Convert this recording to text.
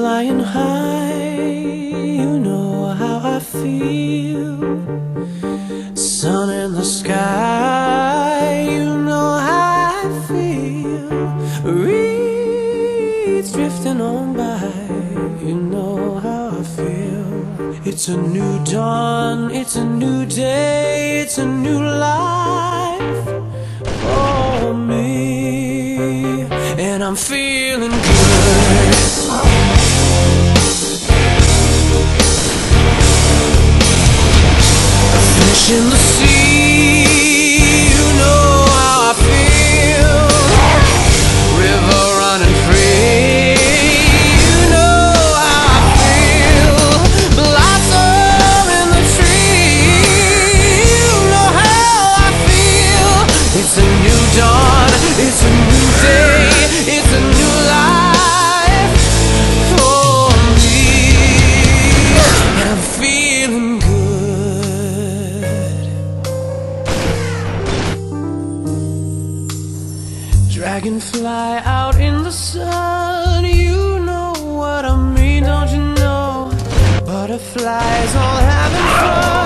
flying high, you know how I feel. Sun in the sky, you know how I feel. Reeds drifting on by, you know how I feel. It's a new dawn, it's a new day, it's a new life for me, and I'm feeling Dragonfly out in the sun, you know what I mean, don't you know? Butterflies all having fun,